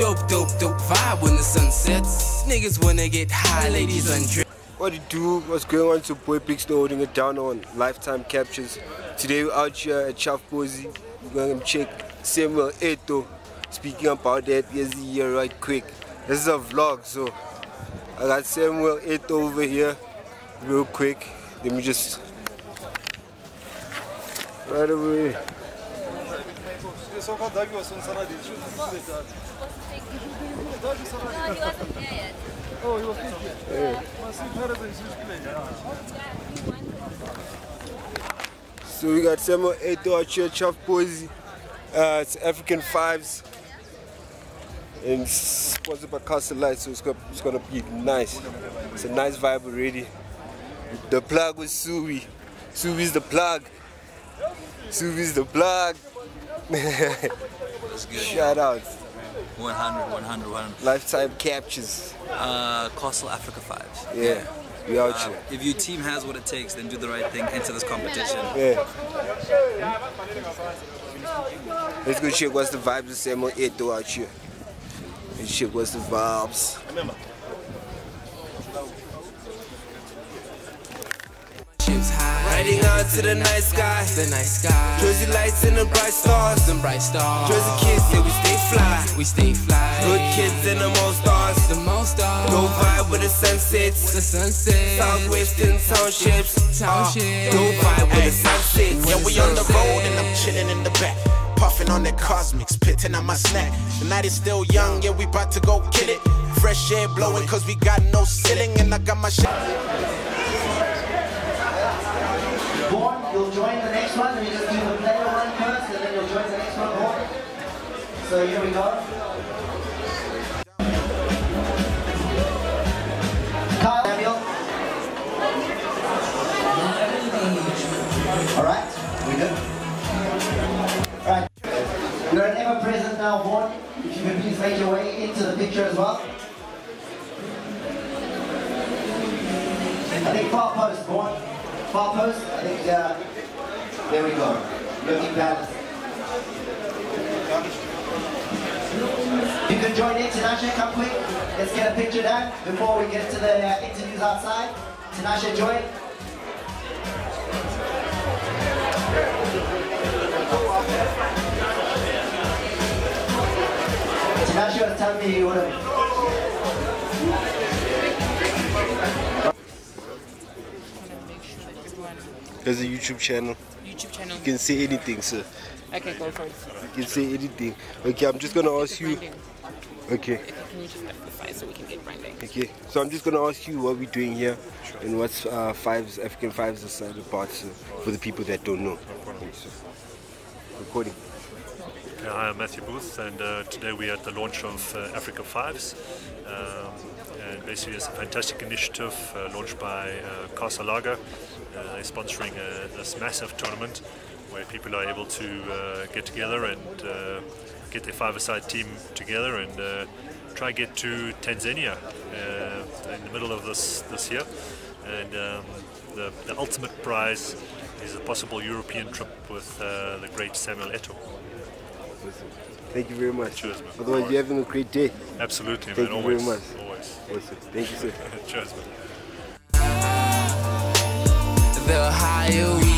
Dope, dope, dope vibe when the sun sets. Niggas wanna get high, ladies undress. What you do? What's going on? It's your boy Big Snow holding it down on Lifetime Captures. Today we're out here at Chaf Pozi. We're gonna check Samuel Eto'o. Speaking about that, here's the year right quick. This is a vlog, so I got Samuel Eto'o over here, real quick. Let me just right away. No, he wasn't yet. Oh, yeah. Sim, cara, this is playing. So we got Samuel out here at Chaf Pozi. Uh, it's African Fives. And sponsored by Castle Lite, so it's gonna, it's gonna be nice. It's a nice vibe already. The plug was Subi. Subi's the plug. Subi's the plug. Shout out. 100, 100, 100. Lifetime captures. Uh, Castle Africa 5. Yeah. We out Uh, here. if your team has what it takes, then do the right thing, enter this competition. Yeah. Let's go check what's the vibes of Samuel Eto'o out here. Let's check what's the vibes. Ships Riding out to the night sky. the night sky. Jersey lights and the bright stars. Them bright stars. Jersey kids say we stay fly. We stay. Good kids and the most stars. The most stars. Go vibe with the sunsets. The sunset. Southwestern townships. Township. Go vibe with the sunsets. Yeah, we on the road and I'm chilling in the back. Puffing on that cosmic, spitting on my snack. The night is still young, yeah, we about to go kill it. Fresh air blowing, cause we got no ceiling, and I got my shit. Born, you'll join the next one, and you just do the player one first, and then you'll join the next one, Born. So here we go. Kyle Samuel. Alright, we good? You're an ever present now, Born. If you can please make your way into the picture as well. I think far post, Born. Far post, I think, uh, there we go. Looking balanced. You can join in, Tinashe, come quick. Let's get a picture done before we get to the uh, interviews outside. Tinashe, join. Tinashe was telling me you would There's a YouTube channel. YouTube channel. You can say anything, sir. Okay, go for it. You can say anything. Okay, I'm just gonna ask you. Branding. Okay, Okay, can you just amplify so we can get branding? okay. So I'm just gonna ask you what we're doing here and what's uh, fives African fives aside about sir, for the people that don't know. Thanks, sir. Recording. Hi, I'm Matthew Booth, and uh, today we are at the launch of uh, Africa Fives. Um, and basically, it's a fantastic initiative uh, launched by uh, Castle Lager. Uh, they're sponsoring uh, this massive tournament where people are able to uh, get together and uh, get their five-a-side team together and uh, try get to Tanzania uh, in the middle of this this year. And um, the, the ultimate prize is a possible European trip with uh, the great Samuel Eto'o. Thank you very much. Cheers, man. Otherwise, you're having a great day. Absolutely, Thank man. you very much. Always. Awesome. Thank you, sir. Cheers, man. The higher we